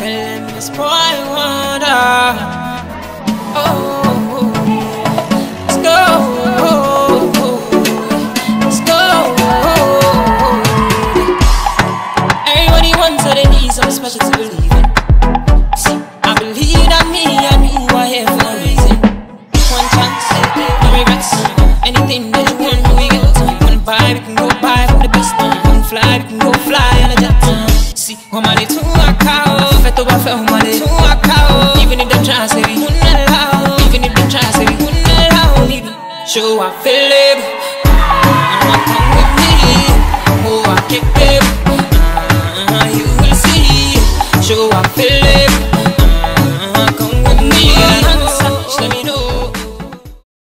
no, no. Tell them it's boy wonder. Special to believe in. I believe me and you. One chance. Anything that you want, we get. One buy, we can go See, one money to a cow. Feto ba fe, one money to a cow. Even if them try say we wouldn't allow. Even if them try say we wouldn't allow. Show I feel it.